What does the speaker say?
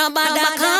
Nobody call the